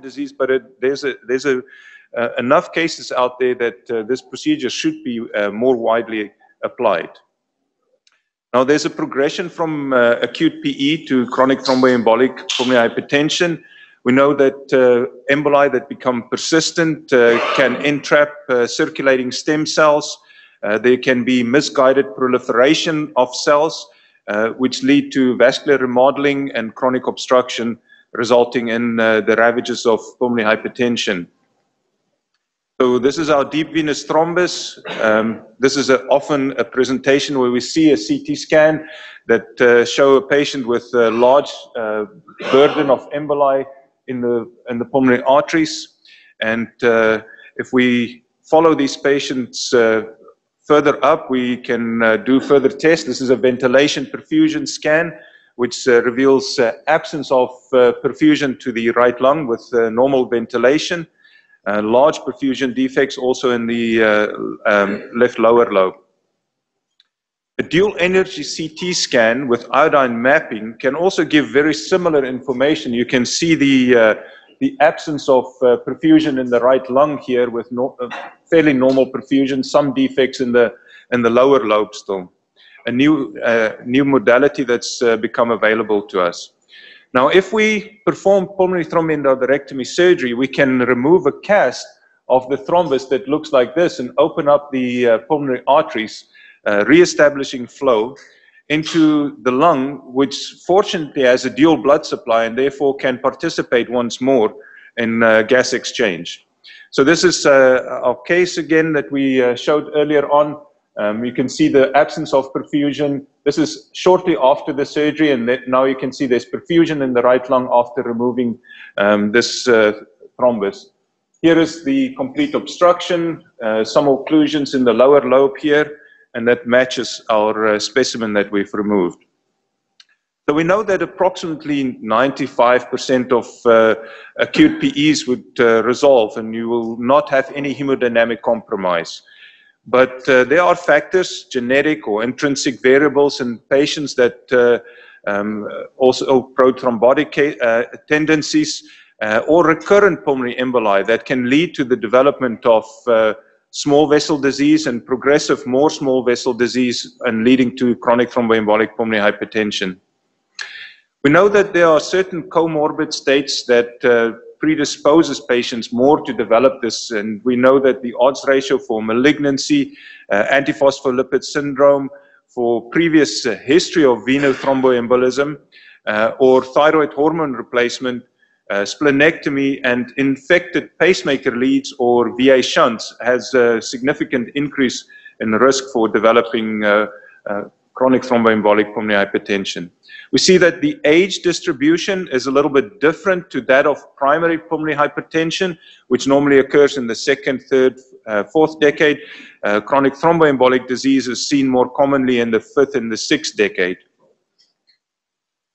disease, but it, there's a there's a uh, enough cases out there that uh, this procedure should be uh, more widely applied. Now, there's a progression from uh, acute PE to chronic thromboembolic pulmonary hypertension. We know that uh, emboli that become persistent uh, can entrap circulating stem cells. there can be misguided proliferation of cells, which lead to vascular remodeling and chronic obstruction resulting in uh, the ravages of pulmonary hypertension. So this is our deep venous thrombus. Um, this is a, often a presentation where we see a CT scan that uh, show a patient with a large uh, burden of emboli in the, in the pulmonary arteries. And uh, if we follow these patients uh, further up, we can uh, do further tests. This is a ventilation perfusion scan which uh, reveals uh, absence of uh, perfusion to the right lung with normal ventilation. large perfusion defects also in the um, left lower lobe. A dual energy CT scan with iodine mapping can also give very similar information. You can see the, uh, the absence of uh, perfusion in the right lung here with no, uh, fairly normal perfusion, some defects in the, in the lower lobe still a new, uh, new modality that's uh, become available to us. Now, if we perform pulmonary thromboendarterectomy surgery, we can remove a cast of the thrombus that looks like this and open up the uh, pulmonary arteries, uh, re-establishing flow into the lung, which fortunately has a dual blood supply and therefore can participate once more in uh, gas exchange. So this is uh, our case again that we showed earlier on. Um, you can see the absence of perfusion. This is shortly after the surgery, and now you can see there's perfusion in the right lung after removing um, this uh, thrombus. Here is the complete obstruction, uh, some occlusions in the lower lobe here, and that matches our uh, specimen that we've removed. So we know that approximately 95% of uh, acute PEs would uh, resolve, and you will not have any hemodynamic compromise. But uh, there are factors, genetic or intrinsic variables in patients that uh, um, also prothrombotic uh, tendencies uh, or recurrent pulmonary emboli that can lead to the development of small vessel disease and progressive more small vessel disease and leading to chronic thromboembolic pulmonary hypertension. We know that there are certain comorbid states that predisposes patients more to develop this. And we know that the odds ratio for malignancy, uh, antiphospholipid syndrome, for previous uh, history of venothromboembolism, uh, or thyroid hormone replacement, splenectomy, and infected pacemaker leads or VA shunts has a significant increase in the risk for developing uh, uh, chronic thromboembolic pulmonary hypertension. We see that the age distribution is a little bit different to that of primary pulmonary hypertension, which normally occurs in the second, third, uh, fourth decade. Uh, chronic thromboembolic disease is seen more commonly in the fifth and the sixth decade.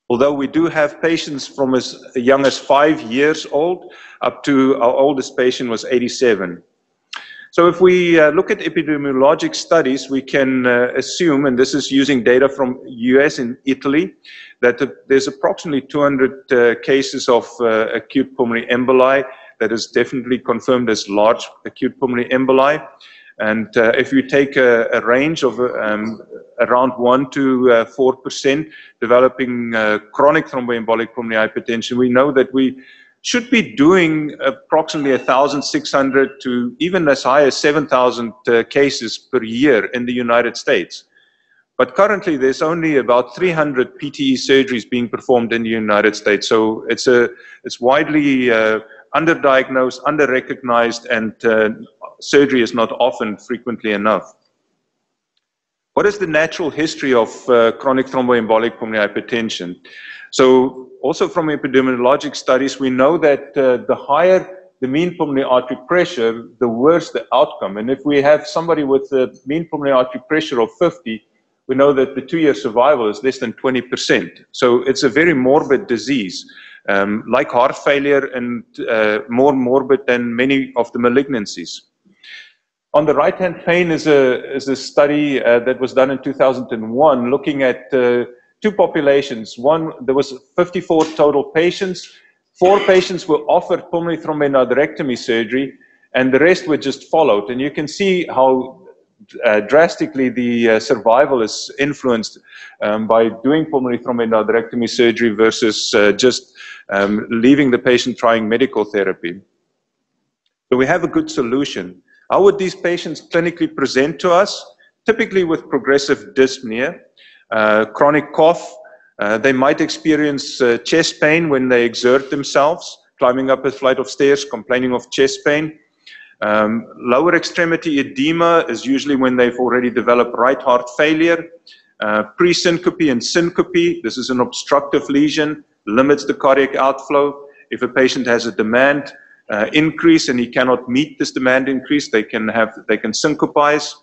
Although we do have patients from as young as five years old up to our oldest patient was 87. So if we uh, look at epidemiologic studies, we can uh, assume, and this is using data from US and Italy, that there's approximately 200 uh, cases of uh, acute pulmonary emboli that is definitely confirmed as large acute pulmonary emboli. And uh, if you take a, a range of um, around 1 to 4% uh, developing chronic thromboembolic pulmonary hypertension, we know that we should be doing approximately 1,600 to even as high as 7,000 uh, cases per year in the United States. But currently, there's only about 300 PTE surgeries being performed in the United States. So it's, a, it's widely uh, underdiagnosed, underrecognized, and uh, surgery is not often frequently enough. What is the natural history of uh, chronic thromboembolic pulmonary hypertension? So also from epidemiologic studies, we know that uh, the higher the mean pulmonary artery pressure, the worse the outcome. And if we have somebody with a mean pulmonary artery pressure of 50, we know that the two-year survival is less than 20%. So it's a very morbid disease, um, like heart failure and uh, more morbid than many of the malignancies. On the right-hand pane is a, is a study uh, that was done in 2001 looking at uh, two populations. One, there was 54 total patients. Four patients were offered pulmonary thromboendarterectomy surgery, and the rest were just followed. And you can see how uh, drastically the uh, survival is influenced um, by doing pulmonary thromboendarterectomy surgery versus uh, just um, leaving the patient trying medical therapy. So we have a good solution. How would these patients clinically present to us? Typically with progressive dyspnea, chronic cough. Uh, they might experience uh, chest pain when they exert themselves, climbing up a flight of stairs, complaining of chest pain. Um, lower extremity edema is usually when they've already developed right heart failure. Uh, Pre-syncope and syncope, this is an obstructive lesion, limits the cardiac outflow. If a patient has a demand uh, increase and he cannot meet this demand increase, they can have they can syncopize.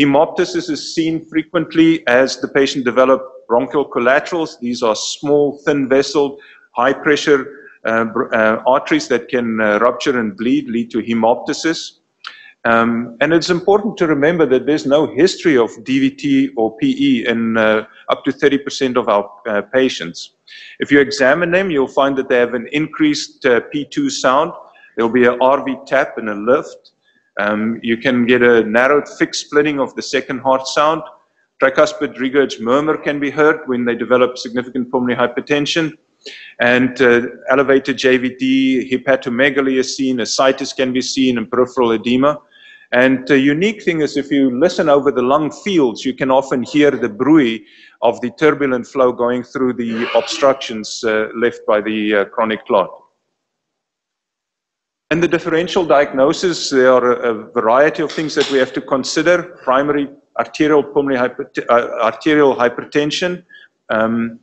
Hemoptysis is seen frequently as the patient develops bronchial collaterals. These are small, thin vessel, high pressure uh, uh, arteries that can uh, rupture and bleed, lead to hemoptysis. Um, and it's important to remember that there's no history of DVT or PE in uh, up to 30% of our uh, patients. If you examine them, you'll find that they have an increased uh, P2 sound. There'll be a RV tap and a lift. Um, you can get a narrowed fixed splitting of the second heart sound. Tricuspid regurg murmur can be heard when they develop significant pulmonary hypertension. And uh, elevated JVD, hepatomegaly is seen, ascites can be seen, and peripheral edema. And the unique thing is if you listen over the lung fields, you can often hear the bruit of the turbulent flow going through the obstructions uh, left by the uh, chronic clot. And the differential diagnosis, there are a, variety of things that we have to consider. Primary arterial pulmonary uh, arterial hypertension, um,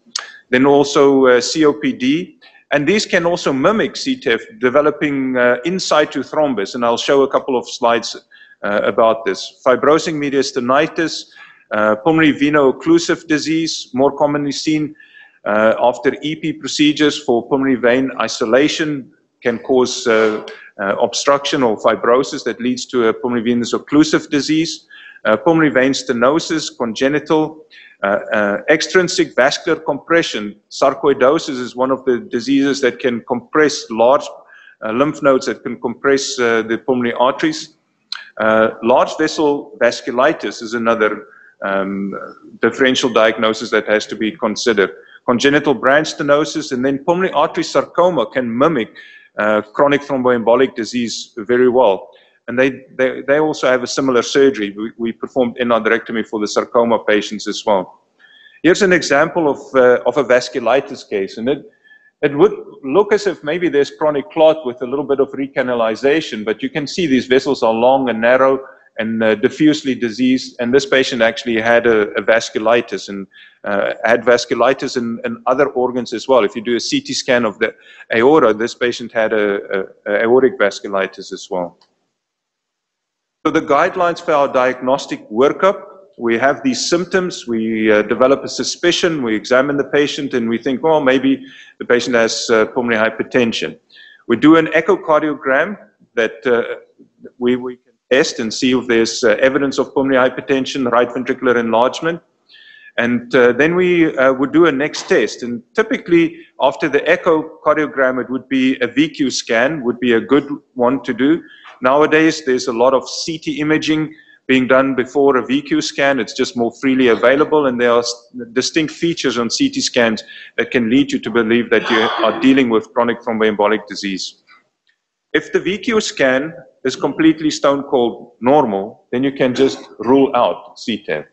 then also uh, COPD. And these can also mimic CTEPH, developing uh, in situ thrombus. And I'll show a couple of slides uh, about this. Fibrosing mediastinitis, uh, pulmonary veno-occlusive disease, more commonly seen uh, after EP procedures for pulmonary vein isolation, can cause uh, obstruction or fibrosis that leads to a pulmonary venous occlusive disease. pulmonary vein stenosis, congenital, uh, uh, extrinsic vascular compression, sarcoidosis is one of the diseases that can compress large uh, lymph nodes that can compress the pulmonary arteries. large vessel vasculitis is another um, differential diagnosis that has to be considered. Congenital branch stenosis and then pulmonary artery sarcoma can mimic uh, chronic thromboembolic disease very well. And they, they, they also have a similar surgery. We, we performed endarterectomy for the sarcoma patients as well. Here's an example of, uh, of a vasculitis case. And it, it would look as if maybe there's chronic clot with a little bit of recanalization, but you can see these vessels are long and narrow and uh, diffusely diseased. And this patient actually had a, a vasculitis and uh, had vasculitis in, in, other organs as well. If you do a CT scan of the aorta, this patient had a, a, a aortic vasculitis as well. So the guidelines for our diagnostic workup, we have these symptoms, we uh, develop a suspicion, we examine the patient and we think, well, maybe the patient has uh, pulmonary hypertension. We do an echocardiogram that uh, we, we test and see if there's uh, evidence of pulmonary hypertension, right ventricular enlargement. And uh, then we uh, would do a next test. And typically, after the echocardiogram, it would be a VQ scan, would be a good one to do. Nowadays, there's a lot of CT imaging being done before a VQ scan. It's just more freely available, and there are distinct features on CT scans that can lead you to believe that you are dealing with chronic thromboembolic disease. If the VQ scan is completely stone cold normal, then you can just rule out CTEPH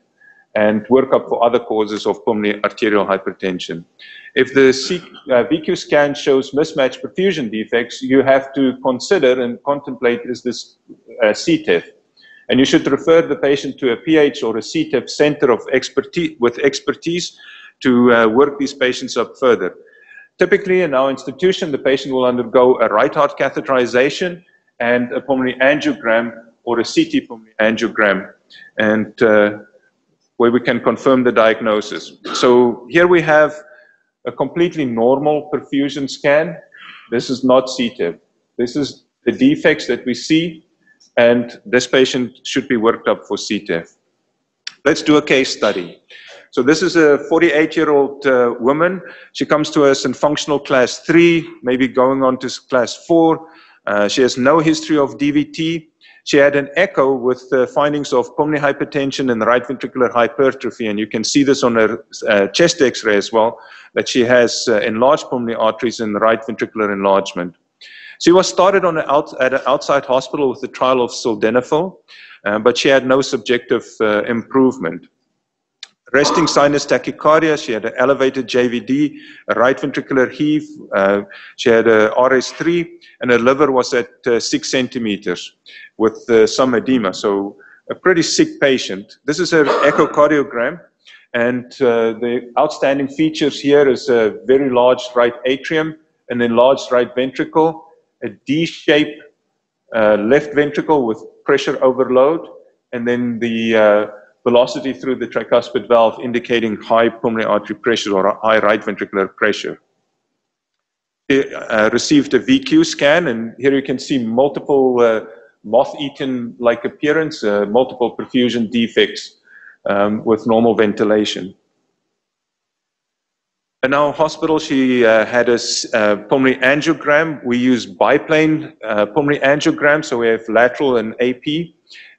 and work up for other causes of pulmonary arterial hypertension. If the C, uh, VQ scan shows mismatched perfusion defects, you have to consider and contemplate is this uh, CTEPH. And you should refer the patient to a PH or a CTEPH center of expertise, with expertise to uh, work these patients up further. Typically, in our institution, the patient will undergo a right heart catheterization and a pulmonary angiogram or a CT pulmonary angiogram. And uh, where we can confirm the diagnosis. So here we have a completely normal perfusion scan. This is not CTEPH. This is the defects that we see, and this patient should be worked up for CTEPH. Let's do a case study. So this is a 48-year-old uh, woman. She comes to us in functional class three, maybe going on to class four. Uh, she has no history of DVT. She had an echo with the findings of pulmonary hypertension and right ventricular hypertrophy, and you can see this on her uh, chest x-ray as well, that she has uh, enlarged pulmonary arteries and right ventricular enlargement. She was started on out, at an outside hospital with the trial of sildenafil, uh, but she had no subjective uh, improvement. Resting sinus tachycardia, she had an elevated JVD, a right ventricular heave, uh, she had a RS3, and her liver was at uh, six centimeters with uh, some edema. So a pretty sick patient. This is her echocardiogram. And uh, the outstanding features here is a very large right atrium, an enlarged right ventricle, a D-shaped uh, left ventricle with pressure overload, and then the uh, velocity through the tricuspid valve indicating high pulmonary artery pressure or high right ventricular pressure. Uh, received a VQ scan, and here you can see multiple uh, moth-eaten like appearance, uh, multiple perfusion defects um, with normal ventilation. In our hospital, she uh, had a uh, pulmonary angiogram. We use biplane uh, pulmonary angiogram, so we have lateral and AP.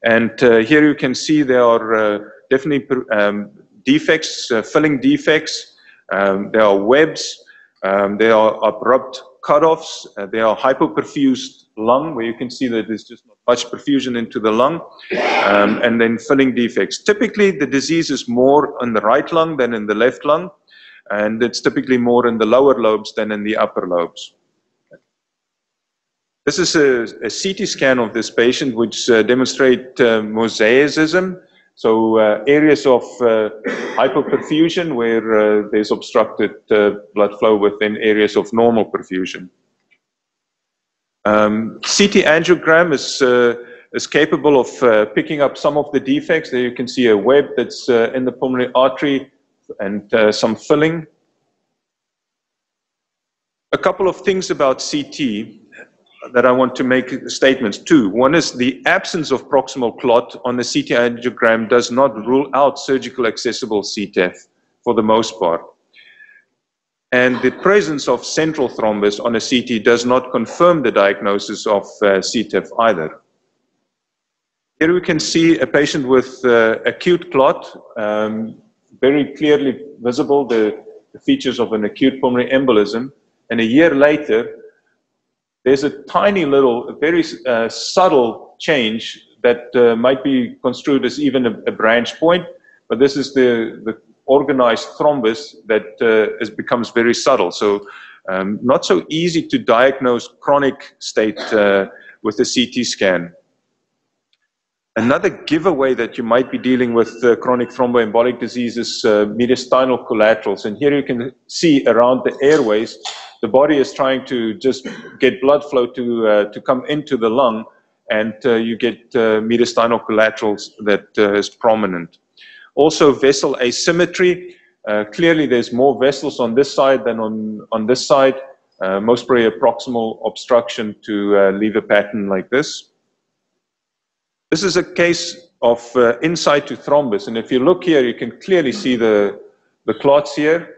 And uh, here you can see there are uh, definitely um, defects, uh, filling defects. Um, there are webs. Um, there are abrupt cutoffs. Uh, there are hypoperfused lung, where you can see that there's just not much perfusion into the lung, um, and then filling defects. Typically, the disease is more in the right lung than in the left lung, and it's typically more in the lower lobes than in the upper lobes. This is a, a CT scan of this patient which uh, demonstrate uh, mosaicism. So uh, areas of uh, hypoperfusion where uh, there's obstructed uh, blood flow within areas of normal perfusion. Um, CT angiogram is, is capable of picking up some of the defects. There you can see a web that's in the pulmonary artery and some filling. A couple of things about CT that I want to make statements. Two, one is the absence of proximal clot on the CT angiogram does not rule out surgical accessible CTEPH for the most part. And the presence of central thrombus on a CT does not confirm the diagnosis of uh, CTEPH either. Here we can see a patient with uh, acute clot, um, very clearly visible the, the features of an acute pulmonary embolism. And a year later, there's a tiny little, very uh, subtle change that uh, might be construed as even a, a, branch point, but this is the, the organized thrombus that uh, is, becomes very subtle. So um, not so easy to diagnose chronic state uh, with a CT scan. Another giveaway that you might be dealing with uh, chronic thromboembolic disease is uh, mediastinal collaterals. And here you can see around the airways, the body is trying to just get blood flow to, uh, to come into the lung, and uh, you get uh, mediastinal collaterals that uh, is prominent. Also, vessel asymmetry. Uh, clearly, there's more vessels on this side than on, on this side. Most probably a proximal obstruction to leave a pattern like this. This is a case of in situ thrombus, and if you look here, you can clearly see the, the clots here.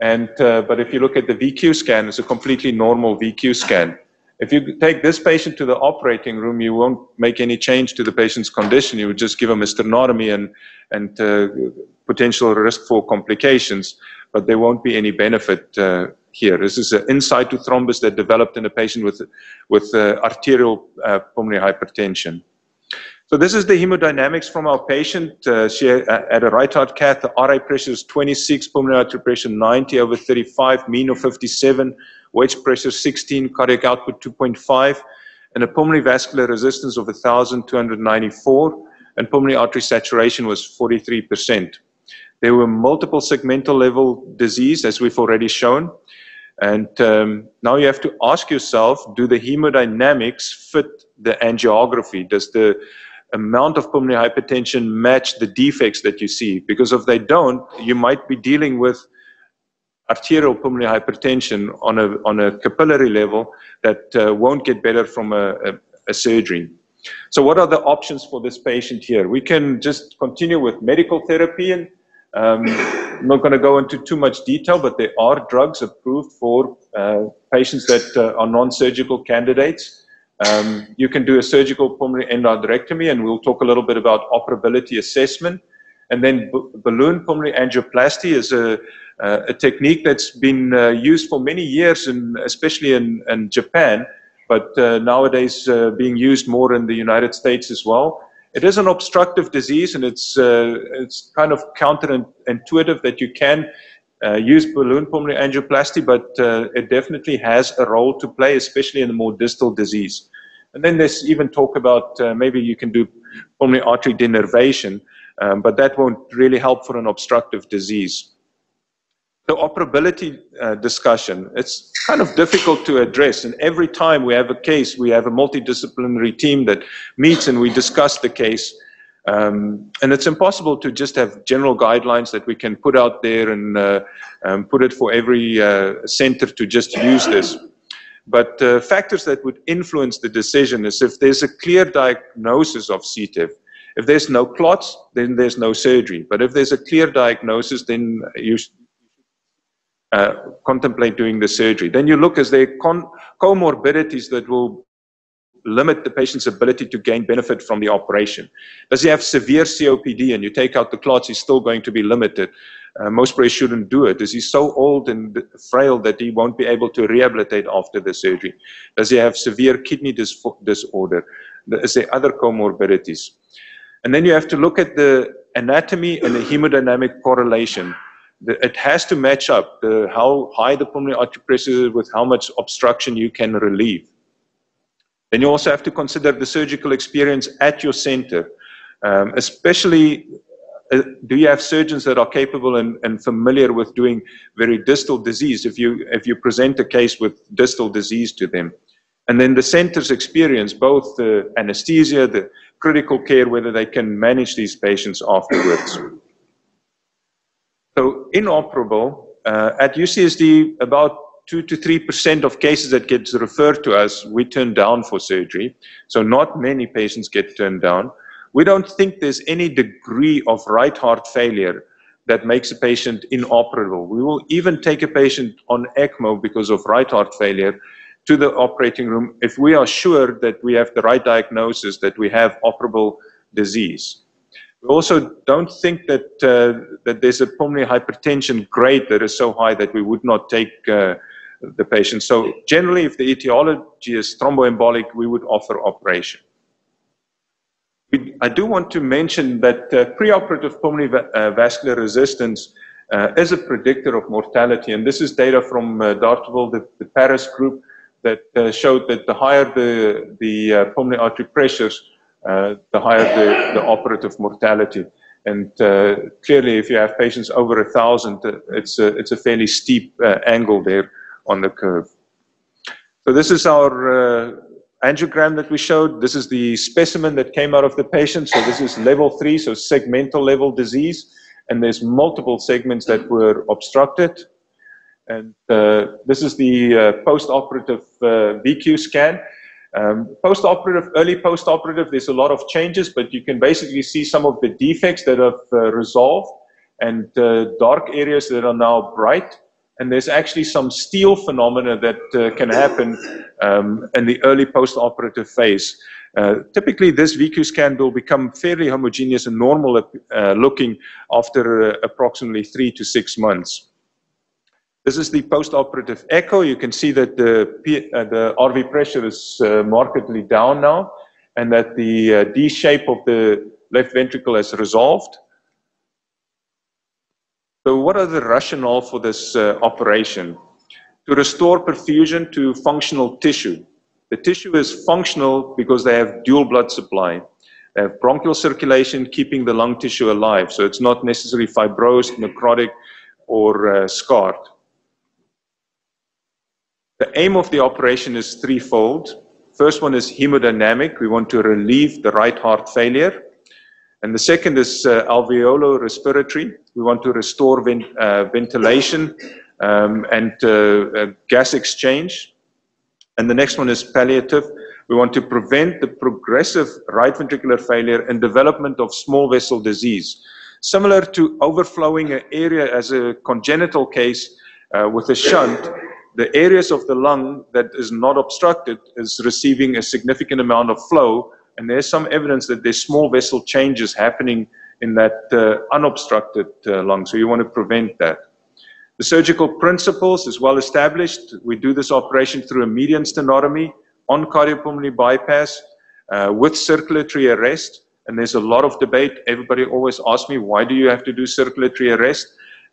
And, uh, but if you look at the VQ scan, it's a completely normal VQ scan. If you take this patient to the operating room, you won't make any change to the patient's condition. You would just give them a sternotomy and, and uh, potential risk for complications, but there won't be any benefit uh, here. This is an in situ thrombus that developed in a patient with, with uh, arterial uh, pulmonary hypertension. So this is the hemodynamics from our patient. Uh, she had, at a right heart cath, the RA pressure is 26, pulmonary artery pressure 90 over 35, mean of 57, wedge pressure 16, cardiac output 2.5, and a pulmonary vascular resistance of 1,294, and pulmonary artery saturation was 43%. There were multiple segmental level disease, as we've already shown. And um, now you have to ask yourself, do the hemodynamics fit the angiography? Does the amount of pulmonary hypertension match the defects that you see? Because if they don't, you might be dealing with arterial pulmonary hypertension on a, on a capillary level that uh, won't get better from a, a, a, surgery. So what are the options for this patient here? We can just continue with medical therapy and Um, I'm not going to go into too much detail, but there are drugs approved for uh, patients that uh, are non-surgical candidates. Um, you can do a surgical pulmonary endarterectomy, and we'll talk a little bit about operability assessment. And then balloon pulmonary angioplasty is a, uh, a technique that's been uh, used for many years, in, especially in, in Japan, but uh, nowadays uh, being used more in the United States as well. It is an obstructive disease, and it's uh, it's kind of counterintuitive that you can uh, use balloon pulmonary angioplasty, but uh, it definitely has a role to play, especially in the more distal disease. And then there's even talk about uh, maybe you can do pulmonary artery denervation, um, but that won't really help for an obstructive disease. The operability uh, discussion, it's kind of difficult to address. And every time we have a case, we have a multidisciplinary team that meets and we discuss the case. Um, and it's impossible to just have general guidelines that we can put out there and uh, um, put it for every uh, center to just use this. But uh, factors that would influence the decision is if there's a clear diagnosis of CTEPH. If there's no clots, then there's no surgery. But if there's a clear diagnosis, then you uh, contemplate doing the surgery. Then you look as there comorbidities that will limit the patient's ability to gain benefit from the operation. Does he have severe COPD and you take out the clots, he's still going to be limited. Uh, most probably shouldn't do it. Is he so old and frail that he won't be able to rehabilitate after the surgery? Does he have severe kidney dis disorder? Is there other comorbidities? And then you have to look at the anatomy and the hemodynamic correlation. The, it has to match up the, how high the pulmonary artery pressure is with how much obstruction you can relieve. Then you also have to consider the surgical experience at your center, um, especially uh, do you have surgeons that are capable and, and, familiar with doing very distal disease if you, if you present a case with distal disease to them? And then the center's experience, both the anesthesia, the critical care, whether they can manage these patients afterwards. So inoperable, uh, at UCSD, about two to three percent of cases that gets referred to us, we turn down for surgery. So not many patients get turned down. We don't think there's any degree of right heart failure that makes a patient inoperable. We will even take a patient on ECMO because of right heart failure to the operating room if we are sure that we have the right diagnosis, that we have operable disease. We also don't think that, uh, that there's a pulmonary hypertension grade that is so high that we would not take uh, the patient. So generally, if the etiology is thromboembolic, we would offer operation. I do want to mention that uh, preoperative pulmonary va uh, vascular resistance uh, is a predictor of mortality. And this is data from uh, the, the, Paris group, that uh, showed that the higher the, the uh, pulmonary artery pressures, uh, the higher the, the operative mortality. And clearly, if you have patients over a thousand, it's a, it's a fairly steep angle there on the curve. So this is our uh, angiogram that we showed. This is the specimen that came out of the patient. So this is level three, so segmental level disease. And there's multiple segments that were obstructed. And uh, this is the uh, post-operative uh, VQ scan. Um, post-operative, early post-operative, there's a lot of changes, but you can basically see some of the defects that have uh, resolved and uh, dark areas that are now bright and there's actually some steal phenomena that uh, can happen um, in the early post-operative phase. Uh, typically, this VQ scan will become fairly homogeneous and normal uh, looking after uh, approximately three to six months. This is the post-operative echo. You can see that the, P, uh, the RV pressure is uh, markedly down now and that the D shape of the left ventricle has resolved. So what are the rationale for this uh, operation? To restore perfusion to functional tissue. The tissue is functional because they have dual blood supply. They have bronchial circulation keeping the lung tissue alive, so it's not necessarily fibrosed, necrotic, or uh, scarred. The aim of the operation is threefold. First one is hemodynamic. We want to relieve the right heart failure. And the second is uh, alveolo-respiratory. We want to restore uh, ventilation um, and uh, uh, gas exchange. And the next one is palliative. We want to prevent the progressive right ventricular failure and development of small vessel disease. Similar to overflowing an area as a congenital case uh, with a shunt, the areas of the lung that is not obstructed is receiving a significant amount of flow, and there's some evidence that there's small vessel changes happening in that uh, unobstructed uh, lung, so you want to prevent that. The surgical principles is well established. We do this operation through a median sternotomy on cardiopulmonary bypass uh, with circulatory arrest. And there's a lot of debate. Everybody always asks me, why do you have to do circulatory arrest?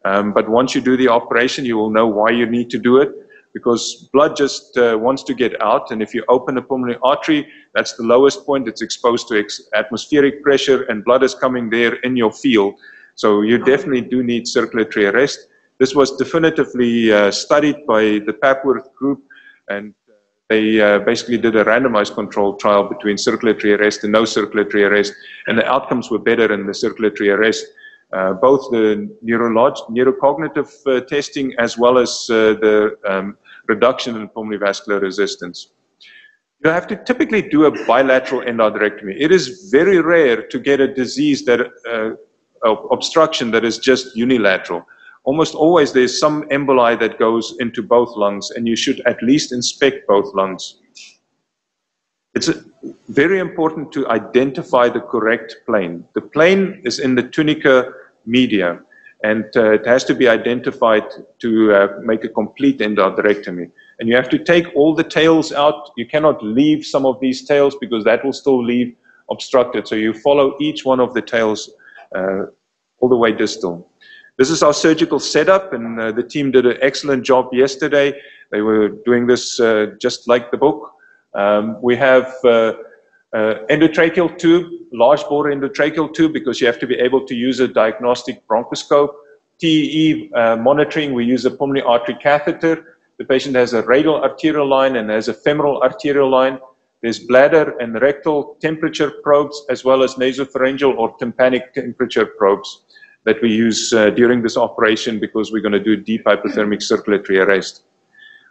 Um, but once you do the operation, you will know why you need to do it because blood just uh, wants to get out. And if you open a pulmonary artery, that's the lowest point. It's exposed to atmospheric pressure and blood is coming there in your field. So you definitely do need circulatory arrest. This was definitively uh, studied by the Papworth group, and they uh, basically did a randomized controlled trial between circulatory arrest and no circulatory arrest, and the outcomes were better in the circulatory arrest. Uh, both the neurolog neurocognitive uh, testing as well as uh, the um, reduction in pulmonary vascular resistance. You have to typically do a bilateral endarterectomy. It is very rare to get a disease that uh, obstruction that is just unilateral almost always there's some emboli that goes into both lungs, and you should at least inspect both lungs. It's very important to identify the correct plane. The plane is in the tunica media, and uh, it has to be identified to uh, make a complete endarterectomy. And you have to take all the tails out. You cannot leave some of these tails because that will still leave obstructed. So you follow each one of the tails uh, all the way distal. This is our surgical setup, and uh, the team did an excellent job yesterday. They were doing this uh, just like the book. Um, we have uh, uh endotracheal tube, large bore endotracheal tube, because you have to be able to use a diagnostic bronchoscope. TEE uh, monitoring, we use a pulmonary artery catheter. The patient has a radial arterial line and has a femoral arterial line. There's bladder and rectal temperature probes, as well as nasopharyngeal or tympanic temperature probes that we use uh, during this operation because we're going to do deep hypothermic circulatory arrest.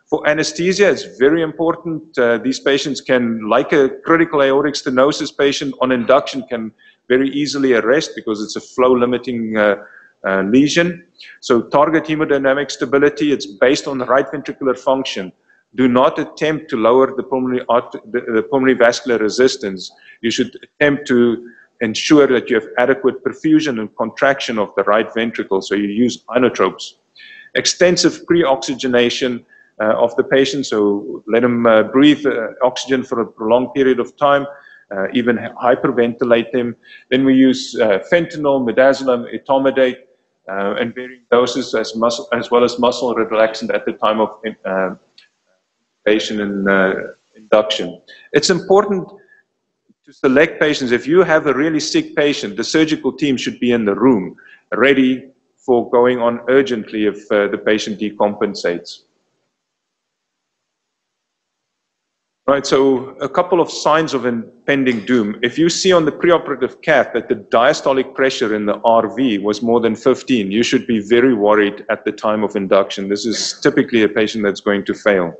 For anesthesia, it's very important. Uh, these patients can, like a critical aortic stenosis patient on induction, can very easily arrest because it's a flow limiting uh, uh, lesion. So target hemodynamic stability, it's based on the right ventricular function. Do not attempt to lower the pulmonary, the, the pulmonary vascular resistance. You should attempt to ensure that you have adequate perfusion and contraction of the right ventricle. So you use inotropes. Extensive pre-oxygenation uh, of the patient, so let them uh, breathe uh, oxygen for a prolonged period of time, uh, even hyperventilate them. Then we use uh, fentanyl, midazolam, etomidate, uh, and varying doses as, muscle, as well as muscle relaxant at the time of patient and induction. It's important to select patients, if you have a really sick patient, the surgical team should be in the room ready for going on urgently if uh, the patient decompensates. Right, so a couple of signs of impending doom. If you see on the preoperative cath that the diastolic pressure in the RV was more than 15, you should be very worried at the time of induction. This is typically a patient that's going to fail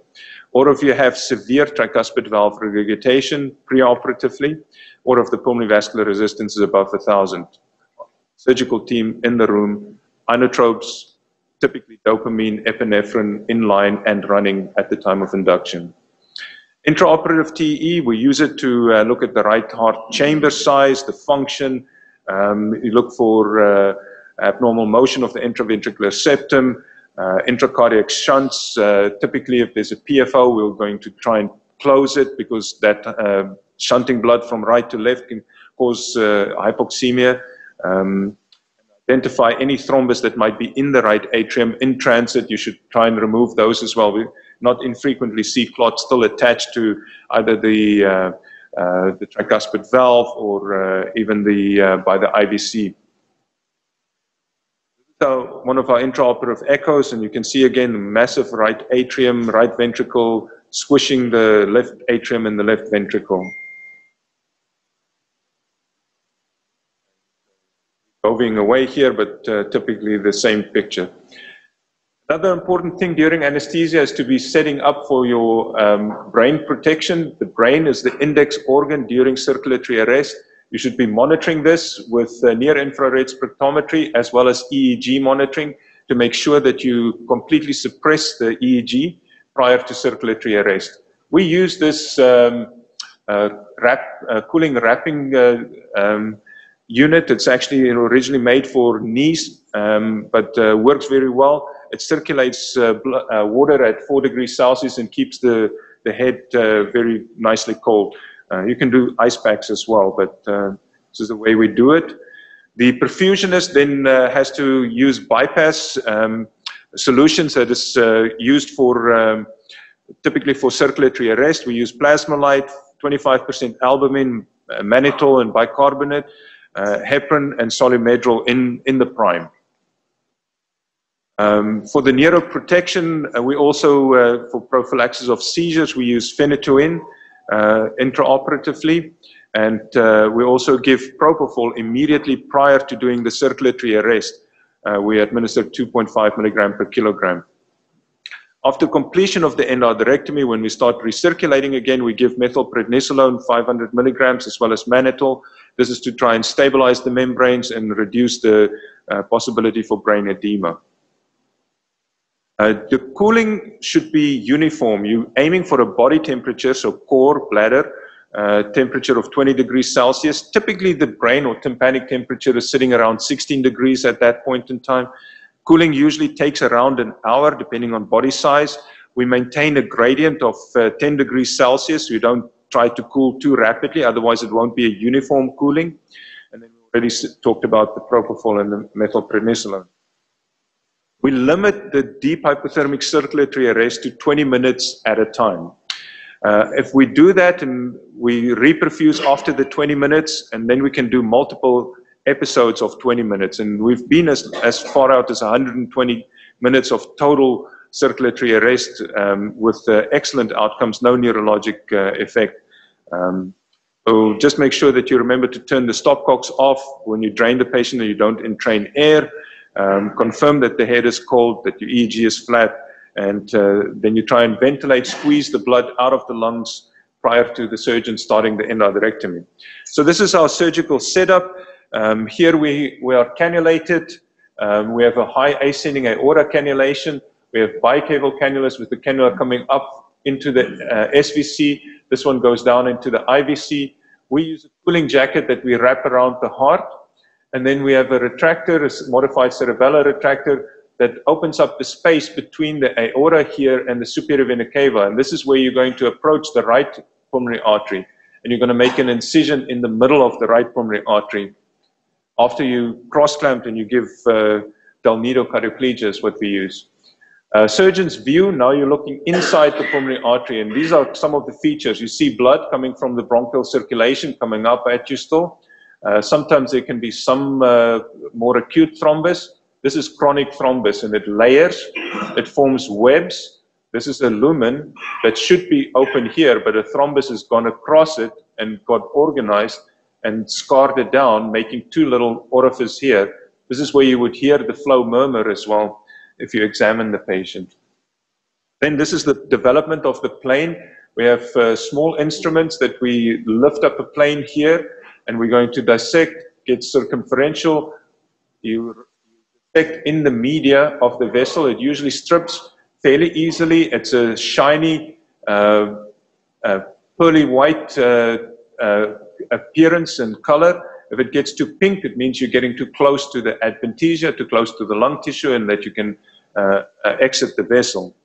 or if you have severe tricuspid valve regurgitation preoperatively, or if the pulmonary vascular resistance is above 1,000. Surgical team in the room, inotropes, typically dopamine, epinephrine, in line and running at the time of induction. Intraoperative TE, we use it to uh, look at the right heart chamber size, the function. Um, you look for uh, abnormal motion of the intraventricular septum, uh, intracardiac shunts, uh, typically if there's a PFO, we're going to try and close it because that uh, shunting blood from right to left can cause uh, hypoxemia. Um, identify any thrombus that might be in the right atrium in transit. You should try and remove those as well. Not infrequently see clots still attached to either the uh, uh, the tricuspid valve or even the by the IVC. So one of our intraoperative echoes, and you can see again the massive right atrium, right ventricle, squishing the left atrium and the left ventricle. Moving away here, but uh, typically the same picture. Another important thing during anesthesia is to be setting up for your um, brain protection. The brain is the index organ during circulatory arrest. You should be monitoring this with uh, near infrared spectrometry as well as EEG monitoring to make sure that you completely suppress the EEG prior to circulatory arrest. We use this um, uh, wrap, uh, cooling wrapping uh, um, unit. It's actually originally made for knees, um, but uh, works very well. It circulates uh, uh, water at 4 degrees Celsius and keeps the, the head very nicely cold. you can do ice packs as well, but this is the way we do it. The perfusionist then has to use bypass um, solutions that is used for um, typically for circulatory arrest. We use plasma-lyte, 25% albumin, uh, mannitol and bicarbonate, uh, heparin and SoluMedrol in, in the prime. Um, for the neuroprotection, uh, we also, uh, for prophylaxis of seizures, we use phenytoin uh, intraoperatively. And uh, we also give propofol immediately prior to doing the circulatory arrest. we administer 2.5 milligram per kilogram. After completion of the endarterectomy, when we start recirculating again, we give methylprednisolone 500 milligrams as well as mannitol. This is to try and stabilize the membranes and reduce the uh, possibility for brain edema. Uh, the cooling should be uniform. You're aiming for a body temperature, so core, bladder, uh, temperature of 20 degrees Celsius. Typically, the brain or tympanic temperature is sitting around 16 degrees at that point in time. Cooling usually takes around an hour depending on body size. We maintain a gradient of uh, 10 degrees Celsius. We don't try to cool too rapidly, otherwise it won't be a uniform cooling. And then we already talked about the propofol and the methylprednisolone. We limit the deep hypothermic circulatory arrest to 20 minutes at a time. Uh, if we do that and we reperfuse after the 20 minutes, and then we can do multiple episodes of 20 minutes. And we've been as, as far out as 120 minutes of total circulatory arrest um, with uh, excellent outcomes, no neurologic uh, effect. Um, so just make sure that you remember to turn the stopcocks off when you drain the patient and you don't entrain air. Um, confirm that the head is cold, that your EEG is flat, and uh, then you try and ventilate, squeeze the blood out of the lungs prior to the surgeon starting the endarterectomy. So this is our surgical setup. Um, here we, we are cannulated. Um, we have a high ascending aorta cannulation. We have bicaval cannulas with the cannula coming up into the uh, SVC. This one goes down into the IVC. We use a cooling jacket that we wrap around the heart. And then we have a retractor, a modified cerebellar retractor that opens up the space between the aorta here and the superior vena cava. And this is where you're going to approach the right pulmonary artery. And you're going to make an incision in the middle of the right pulmonary artery after you cross clamp and you give uh, del Nido cardioplegia is what we use. Uh, surgeon's view, now you're looking inside the pulmonary artery, and these are some of the features. You see blood coming from the bronchial circulation coming up at you still. Uh, sometimes there can be some uh, more acute thrombus. This is chronic thrombus, and it layers, it forms webs. This is a lumen that should be open here, but a thrombus has gone across it and got organized and scarred it down, making two little orifices here. This is where you would hear the flow murmur as well if you examine the patient. Then this is the development of the plane. We have uh, small instruments that we lift up a plane here and we're going to dissect, get circumferential. You dissect in the media of the vessel. It usually strips fairly easily. It's a shiny, uh, uh, pearly white uh, uh, appearance and color. If it gets too pink, it means you're getting too close to the adventitia, too close to the lung tissue, and that you can uh, uh, exit the vessel.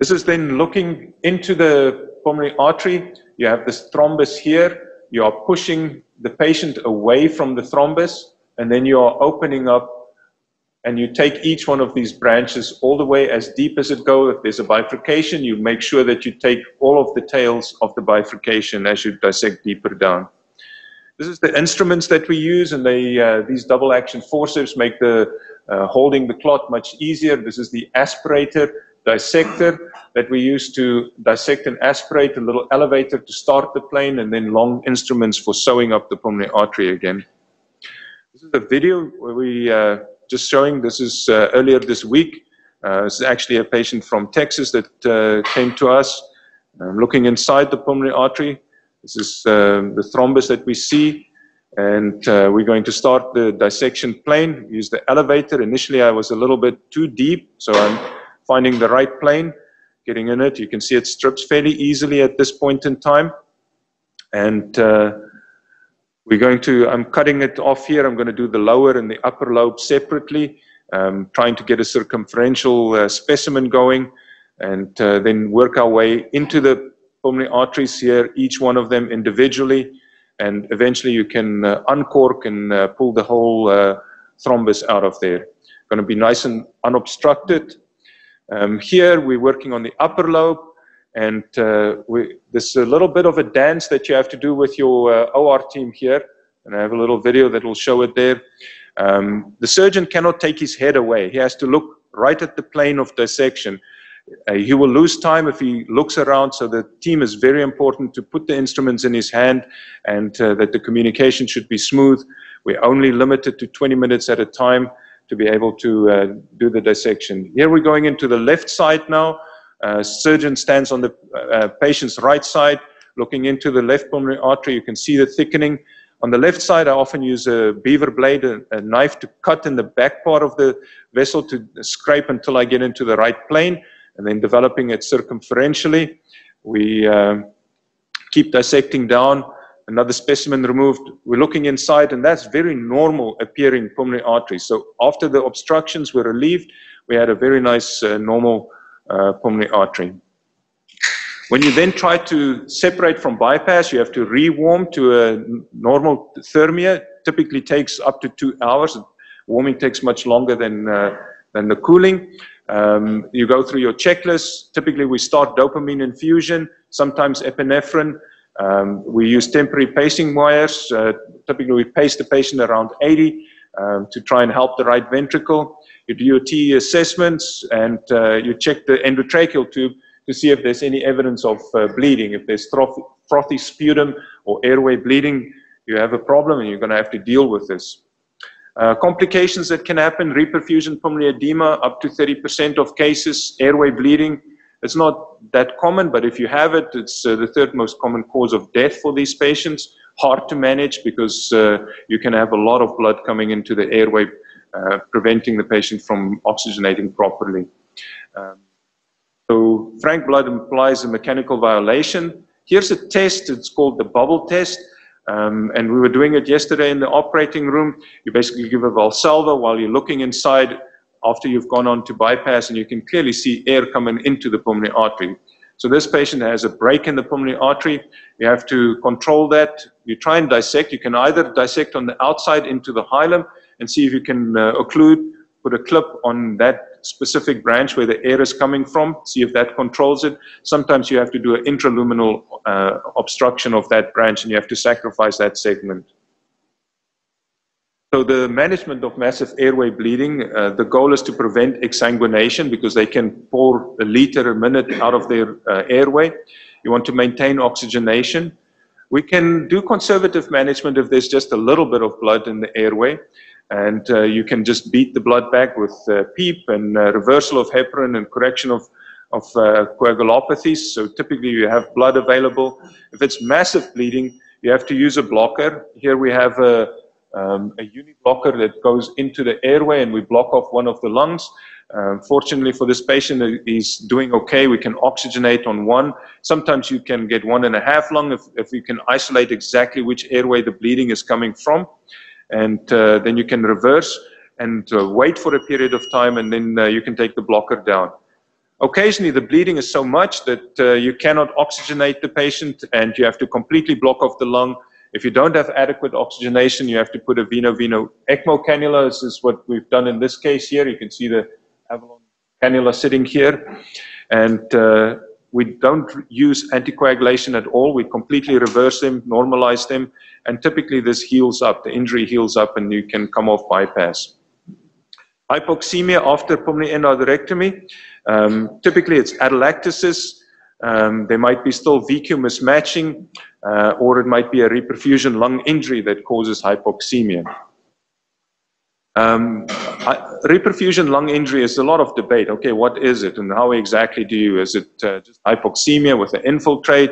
This is then looking into the pulmonary artery. You have this thrombus here. You are pushing the patient away from the thrombus, and then you are opening up and you take each one of these branches all the way as deep as it goes. If there's a bifurcation, you make sure that you take all of the tails of the bifurcation as you dissect deeper down. This is the instruments that we use, and they, uh, these double action forceps make the uh, holding the clot much easier. This is the aspirator dissector that we use to dissect and aspirate, a little elevator to start the plane, and then long instruments for sewing up the pulmonary artery again. This is a video where we uh, just showing this is uh, earlier this week. Uh, this is actually a patient from Texas that uh, came to us. Um, looking inside the pulmonary artery. This is uh, the thrombus that we see. And uh, we're going to start the dissection plane, use the elevator. Initially, I was a little bit too deep, so I'm finding the right plane, getting in it. You can see it strips fairly easily at this point in time. And uh, we're going to, I'm cutting it off here. I'm going to do the lower and the upper lobe separately, um, trying to get a circumferential uh, specimen going, and uh, then work our way into the pulmonary arteries here, each one of them individually and eventually you can uh, uncork and uh, pull the whole uh, thrombus out of there. Going to be nice and unobstructed. Um, here we're working on the upper lobe, and uh, we, there's a little bit of a dance that you have to do with your uh, OR team here, and I have a little video that will show it there. Um, the surgeon cannot take his head away. He has to look right at the plane of dissection uh, he will lose time if he looks around, so the team is very important to put the instruments in his hand and uh, that the communication should be smooth. We're only limited to 20 minutes at a time to be able to uh, do the dissection. Here we're going into the left side now. Uh, surgeon stands on the uh, patient's right side, looking into the left pulmonary artery. You can see the thickening. On the left side, I often use a beaver blade, a, a, knife to cut in the back part of the vessel to scrape until I get into the right plane and then developing it circumferentially. We uh, keep dissecting down, another specimen removed. We're looking inside, and that's very normal appearing pulmonary artery. So after the obstructions were relieved, we had a very nice uh, normal uh, pulmonary artery. When you then try to separate from bypass, you have to rewarm to a normothermia. Typically takes up to two hours. Warming takes much longer than, uh, than the cooling. Um, you go through your checklist. Typically, we start dopamine infusion, sometimes epinephrine. Um, we use temporary pacing wires. Uh, typically, we pace the patient around 80 um, to try and help the right ventricle. You do your TEE assessments and uh, you check the endotracheal tube to see if there's any evidence of uh, bleeding. If there's frothy sputum or airway bleeding, you have a problem and you're going to have to deal with this. Uh, complications that can happen, reperfusion pulmonary edema, up to 30% of cases, airway bleeding. It's not that common, but if you have it, it's uh, the third most common cause of death for these patients. Hard to manage because uh, you can have a lot of blood coming into the airway, uh, preventing the patient from oxygenating properly. Um, so frank blood implies a mechanical violation. Here's a test, it's called the bubble test. Um, and we were doing it yesterday in the operating room. You basically give a Valsalva while you're looking inside after you've gone on to bypass, and you can clearly see air coming into the pulmonary artery. So this patient has a break in the pulmonary artery. You have to control that. You try and dissect. You can either dissect on the outside into the hilum and see if you can uh, occlude, put a clip on that specific branch where the air is coming from, see if that controls it. Sometimes you have to do an intraluminal uh, obstruction of that branch and you have to sacrifice that segment. So the management of massive airway bleeding, uh, the goal is to prevent exsanguination because they can pour a liter a minute out of their uh, airway. You want to maintain oxygenation. We can do conservative management if there's just a little bit of blood in the airway. And uh, you can just beat the blood back with uh, PEEP and uh, reversal of heparin and correction of, of uh, coagulopathies. So typically you have blood available. If it's massive bleeding, you have to use a blocker. Here we have a, um, a Uniblocker that goes into the airway and we block off one of the lungs. Uh, fortunately for this patient, uh, he's doing okay. We can oxygenate on one. Sometimes you can get one and a half lung if, if you can isolate exactly which airway the bleeding is coming from and uh, then you can reverse and uh, wait for a period of time and then uh, you can take the blocker down. Occasionally the bleeding is so much that uh, you cannot oxygenate the patient and you have to completely block off the lung. If you don't have adequate oxygenation, you have to put a veno-veno ECMO cannula. This is what we've done in this case here. You can see the Avalon cannula sitting here. And uh, we don't use anticoagulation at all. We completely reverse them, normalize them, and typically this heals up. The injury heals up and you can come off bypass. Hypoxemia after pulmonary endarterectomy. Um, typically it's atelectasis. Um, there might be still VQ mismatching, uh, or it might be a reperfusion lung injury that causes hypoxemia. Um, I, reperfusion lung injury is a lot of debate. Okay, what is it and how exactly do you, is it uh, just hypoxemia with an infiltrate?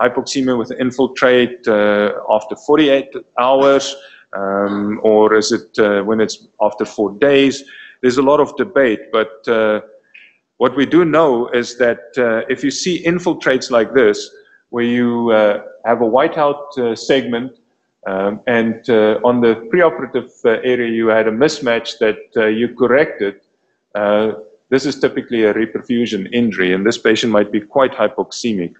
hypoxemia with an infiltrate uh, after 48 hours, um, or is it uh, when it's after four days? There's a lot of debate, but uh, what we do know is that uh, if you see infiltrates like this, where you uh, have a whiteout uh, segment um, and uh, on the preoperative uh, area you had a mismatch that uh, you corrected, this is typically a reperfusion injury, and this patient might be quite hypoxemic.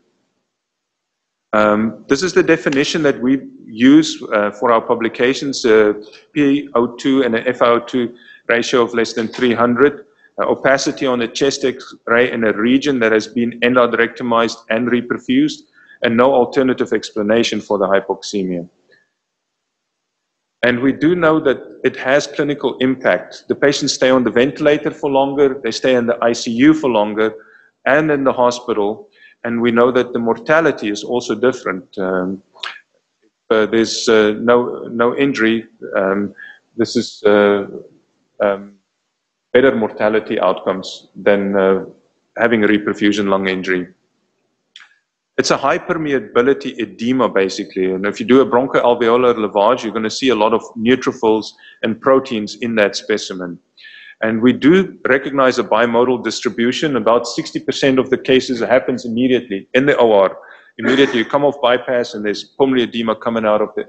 Um, this is the definition that we use uh, for our publications, uh, PaO2 and an FiO2 ratio of less than 300, uh, opacity on a chest X-ray in a region that has been endarterectomized and reperfused, and no alternative explanation for the hypoxemia. And we do know that it has clinical impact. The patients stay on the ventilator for longer, they stay in the ICU for longer, and in the hospital. And we know that the mortality is also different. Um, uh, there's uh, no, no injury. Um, this is uh, um, better mortality outcomes than uh, having a reperfusion lung injury. It's a high permeability edema, basically. And if you do a bronchoalveolar lavage, you're going to see a lot of neutrophils and proteins in that specimen. And we do recognize a bimodal distribution. About 60% of the cases happens immediately in the OR. Immediately you come off bypass and there's pulmonary edema coming out of the,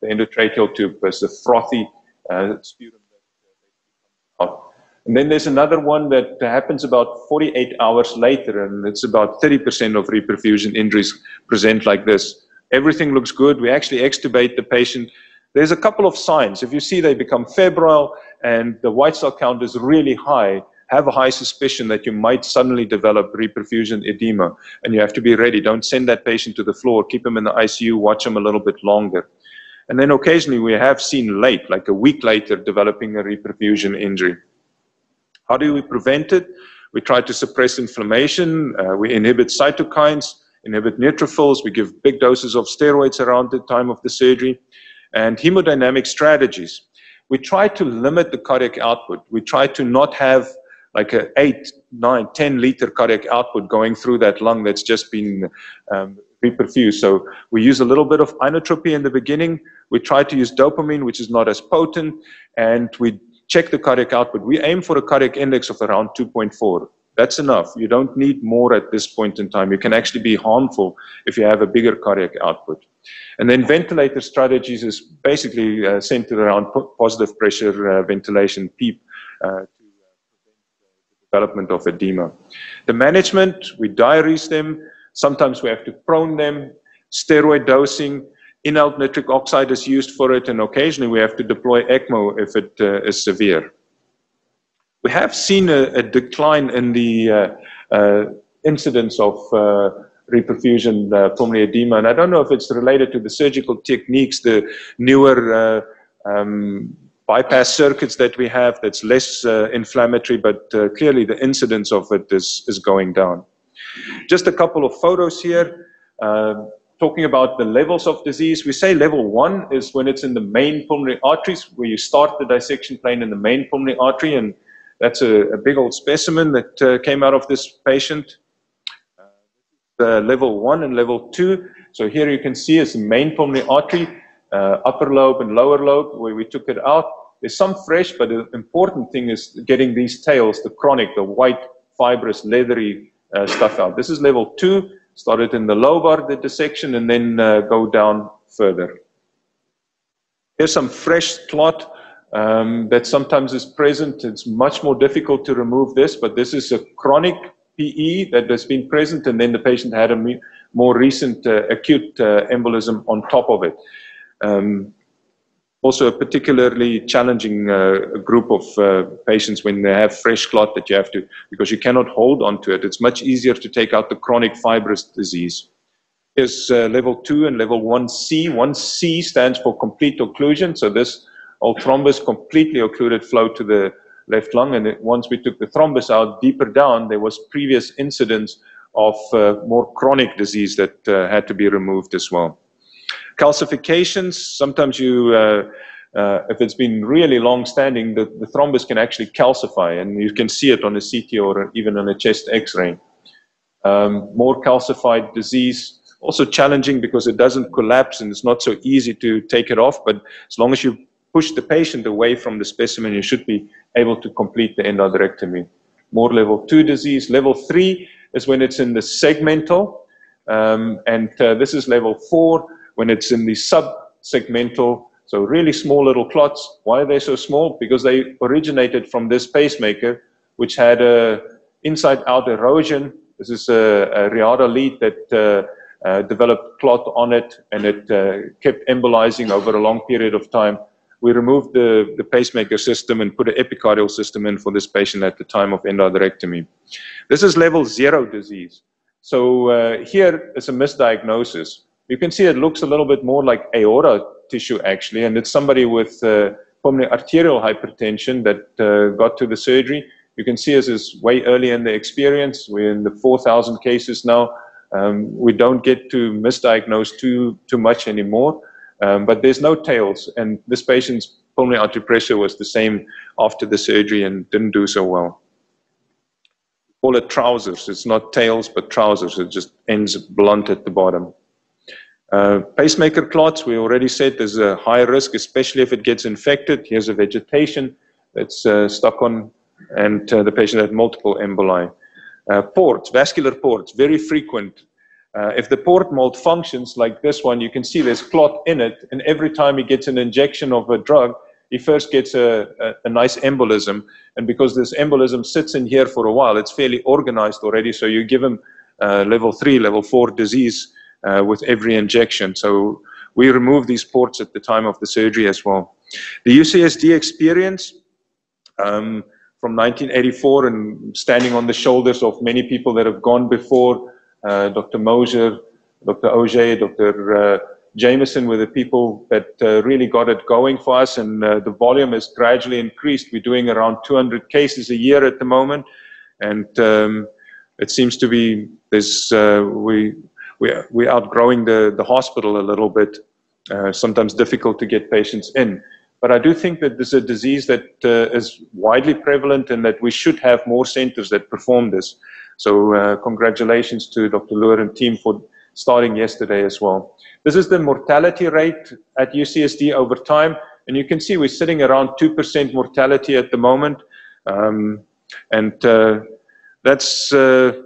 the endotracheal tube. There's a frothy uh, sputum out. And then there's another one that happens about 48 hours later, and it's about 30% of reperfusion injuries present like this. Everything looks good. We actually extubate the patient. There's a couple of signs. If you see they become febrile and the white cell count is really high, have a high suspicion that you might suddenly develop reperfusion edema, and you have to be ready. Don't send that patient to the floor. Keep them in the ICU. Watch them a little bit longer. And then occasionally we have seen late, like a week later, developing a reperfusion injury. How do we prevent it? We try to suppress inflammation. Uh, we inhibit cytokines, inhibit neutrophils. We give big doses of steroids around the time of the surgery. And hemodynamic strategies. We try to limit the cardiac output. We try to not have like a 8, 9, 10 liter cardiac output going through that lung that's just been um, reperfused. So we use a little bit of inotropy in the beginning. We try to use dopamine, which is not as potent, and we check the cardiac output. We aim for a cardiac index of around 2.4. That's enough. You don't need more at this point in time. You can actually be harmful if you have a bigger cardiac output. And then ventilator strategies is basically uh, centered around positive pressure uh, ventilation, PEEP, uh, to uh, prevent the development of edema. The management, we diurese them. Sometimes we have to prone them. Steroid dosing, inhaled nitric oxide is used for it, and occasionally we have to deploy ECMO if it uh, is severe. We have seen a, a decline in the uh, uh, incidence of uh, reperfusion uh, pulmonary edema, and I don't know if it's related to the surgical techniques, the newer uh, um, bypass circuits that we have that's less inflammatory, but clearly the incidence of it is, is going down. Just a couple of photos here talking about the levels of disease, we say level one is when it's in the main pulmonary arteries, where you start the dissection plane in the main pulmonary artery, and that's a, a big old specimen that uh, came out of this patient. Uh, level one and level two. So here you can see it's the main pulmonary artery, uh, upper lobe and lower lobe, where we took it out. There's some fresh, but the important thing is getting these tails, the chronic, the white, fibrous, leathery uh, stuff out. This is level two started in the lobar, the dissection, and then uh, go down further. Here's some fresh clot um, that sometimes is present. It's much more difficult to remove this, but this is a chronic PE that has been present, and then the patient had a more recent uh, acute uh, embolism on top of it. Um, also a particularly challenging uh, group of uh, patients when they have fresh clot that you have to, because you cannot hold onto it. It's much easier to take out the chronic fibrous disease. Is uh, level two and level 1C. 1C stands for complete occlusion. So this old thrombus completely occluded flow to the left lung. And once we took the thrombus out deeper down, there was previous incidence of uh, more chronic disease that uh, had to be removed as well. Calcifications, sometimes you, uh, uh, if it's been really long standing, the, the thrombus can actually calcify and you can see it on a CT or even on a chest x-ray. Um, more calcified disease, also challenging because it doesn't collapse and it's not so easy to take it off. But as long as you push the patient away from the specimen, you should be able to complete the endarterectomy. More level two disease. Level three is when it's in the segmental, um, and uh, this is level four when it's in the subsegmental. So really small little clots. Why are they so small? Because they originated from this pacemaker, which had a inside-out erosion. This is a, a Riata lead that uh, uh, developed clot on it, and it uh, kept embolizing over a long period of time we removed the, the pacemaker system and put an epicardial system in for this patient at the time of endarterectomy. This is level zero disease. So uh, here is a misdiagnosis. You can see it looks a little bit more like aorta tissue actually, and it's somebody with uh, pulmonary arterial hypertension that uh, got to the surgery. You can see this is way early in the experience. We're in the 4,000 cases now. Um, we don't get to misdiagnose too, too much anymore. Um, but there's no tails, and this patient's pulmonary artery pressure was the same after the surgery and didn't do so well. Call it trousers. It's not tails, but trousers. It just ends blunt at the bottom. Uh, pacemaker clots, we already said there's a high risk, especially if it gets infected. Here's a vegetation that's uh, stuck on, and uh, the patient had multiple emboli. Uh, ports, vascular ports, very frequent uh, if the port malfunctions like this one, you can see there's clot in it, and every time he gets an injection of a drug, he first gets a, a, a, nice embolism. And because this embolism sits in here for a while, it's fairly organized already, so you give him uh, level three, level four disease with every injection. So we remove these ports at the time of the surgery as well. The UCSD experience um, from 1984 and standing on the shoulders of many people that have gone before uh, Dr. Moser, Dr. Auger, Dr. Uh, Jamieson were the people that uh, really got it going for us, and the volume has gradually increased. We're doing around 200 cases a year at the moment, and um, it seems to be there's we we we're outgrowing the the hospital a little bit. Uh, sometimes difficult to get patients in. But I do think that this is a disease that uh, is widely prevalent and that we should have more centers that perform this. So uh, congratulations to Dr. Loor and team for starting yesterday as well. This is the mortality rate at UCSD over time. And you can see we're sitting around 2% mortality at the moment. Um, and uh, that's, uh,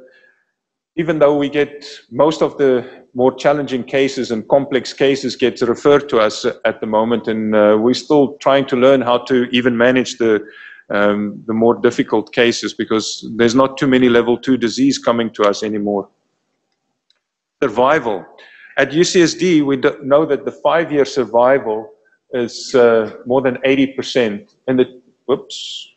even though we get most of the more challenging cases and complex cases get referred to us at the moment. And uh, we're still trying to learn how to even manage the um, the more difficult cases because there's not too many level two disease coming to us anymore. Survival. At UCSD, we know that the five-year survival is uh, more than 80%. And the, whoops,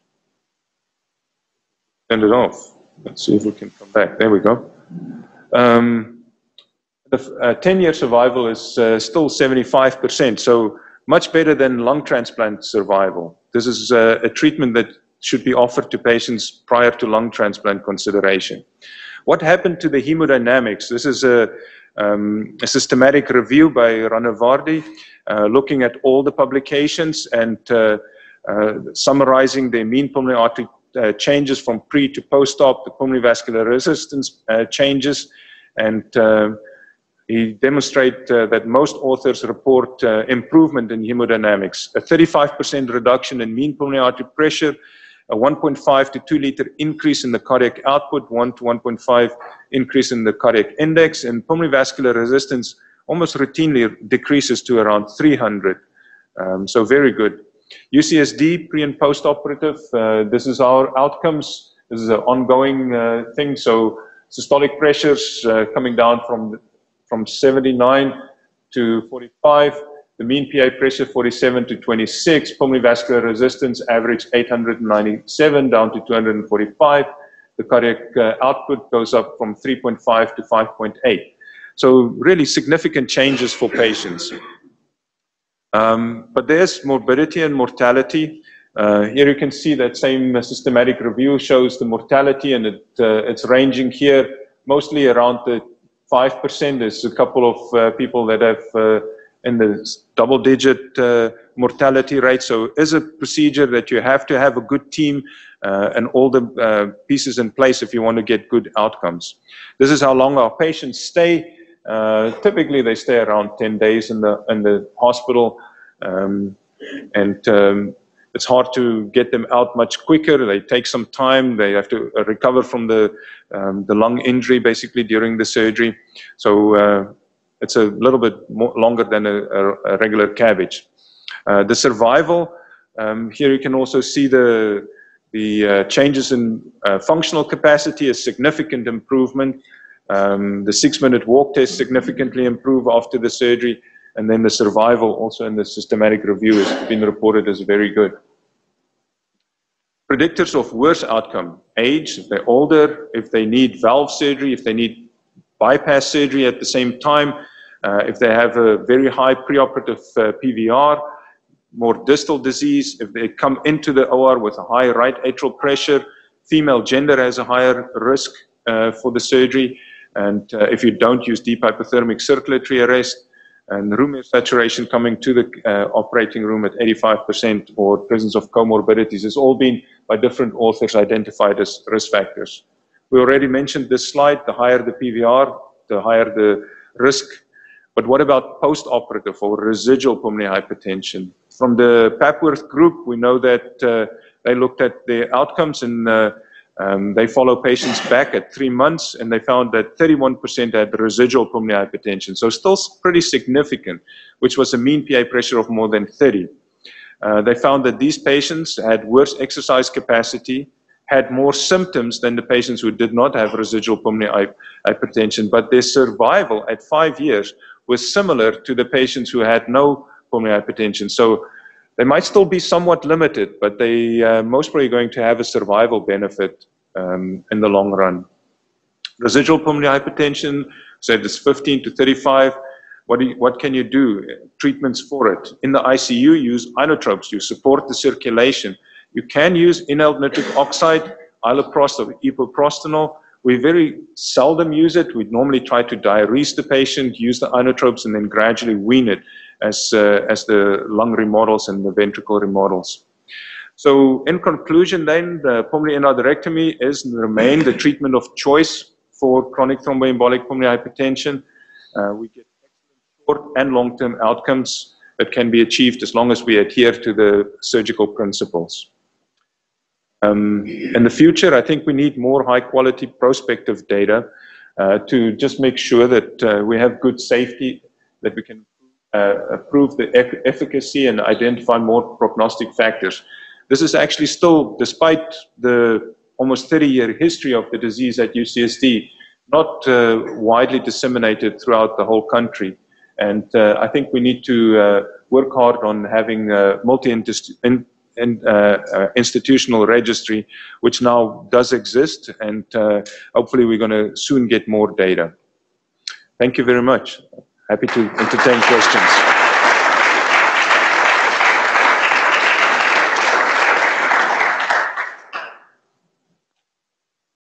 turn it off. Let's see if we can come back. There we go. Um, the 10-year uh, survival is uh, still 75%. So much better than lung transplant survival. This is a, a, treatment that should be offered to patients prior to lung transplant consideration. What happened to the hemodynamics? This is a, um, a systematic review by Rahnavardi, uh, looking at all the publications and uh, uh, summarizing the mean pulmonary artery uh, changes from pre to post-op, the pulmonary vascular resistance uh, changes, and uh, he demonstrated uh, that most authors report uh, improvement in hemodynamics, a 35% reduction in mean pulmonary artery pressure, a 1.5 to 2 liter increase in the cardiac output, 1 to 1.5 increase in the cardiac index, and pulmonary vascular resistance almost routinely decreases to around 300. Um, so very good. UCSD, pre and post operative, uh, this is our outcomes. This is an ongoing uh, thing. So systolic pressures uh, coming down from from 79 to 45. The mean PA pressure 47 to 26. Pulmonary vascular resistance average 897 down to 245. The cardiac uh, output goes up from 3.5 to 5.8. So really significant changes for patients. Um, but there's morbidity and mortality. Uh, here you can see that same systematic review shows the mortality and it, uh, it's ranging here mostly around the 5%. There's a couple of uh, people that have uh, in the double digit uh, mortality rate. So it is a procedure that you have to have a good team uh, and all the pieces in place if you want to get good outcomes. This is how long our patients stay. Uh, typically, they stay around 10 days in the, in the hospital. Um, and um, it's hard to get them out much quicker. They take some time. They have to recover from the, um, the lung injury basically during the surgery. So uh, it's a little bit more, longer than a, a, regular CABG. Uh, the survival, um, here you can also see the, the uh, changes in uh, functional capacity, a significant improvement. Um, the six-minute walk test significantly improved after the surgery, and then the survival also in the systematic review has been reported as very good. Predictors of worse outcome, age, if they're older, if they need valve surgery, if they need bypass surgery at the same time, uh, if they have a very high preoperative uh, PVR, more distal disease, if they come into the OR with a high right atrial pressure, female gender has a higher risk uh, for the surgery, and uh, if you don't use deep hypothermic circulatory arrest, and room air saturation coming to the uh, operating room at 85% or presence of comorbidities has all been by different authors identified as risk factors. We already mentioned this slide, the higher the PVR, the higher the risk. But what about post-operative or residual pulmonary hypertension? From the Papworth group, we know that uh, they looked at the outcomes and um, they follow patients back at three months and they found that 31% had residual pulmonary hypertension. So still pretty significant, which was a mean PA pressure of more than 30. Uh, they found that these patients had worse exercise capacity, had more symptoms than the patients who did not have residual pulmonary hypertension, but their survival at five years was similar to the patients who had no pulmonary hypertension. So they might still be somewhat limited, but they uh, most probably going to have a survival benefit um, in the long run. Residual pulmonary hypertension, so it's 15 to 35. What, you, what can you do? Treatments for it. In the ICU, use inotropes. You support the circulation. You can use inhaled nitric oxide, iloprost or epoprostenol. We very seldom use it. We normally try to diurese the patient, use the inotropes, and then gradually wean it as, uh, as the lung remodels and the ventricle remodels. So in conclusion then, the pulmonary endarterectomy is and remain the treatment of choice for chronic thromboembolic pulmonary hypertension. Uh, we get excellent short and long-term outcomes that can be achieved as long as we adhere to the surgical principles. Um, in the future, I think we need more high-quality prospective data uh, to just make sure that uh, we have good safety, that we can uh, prove the e efficacy and identify more prognostic factors. This is actually still, despite the almost 30-year history of the disease at UCSD, not uh, widely disseminated throughout the whole country. And uh, I think we need to uh, work hard on having a multi-institutional uh, registry, which now does exist, and uh, hopefully we're going to soon get more data. Thank you very much. Happy to entertain questions.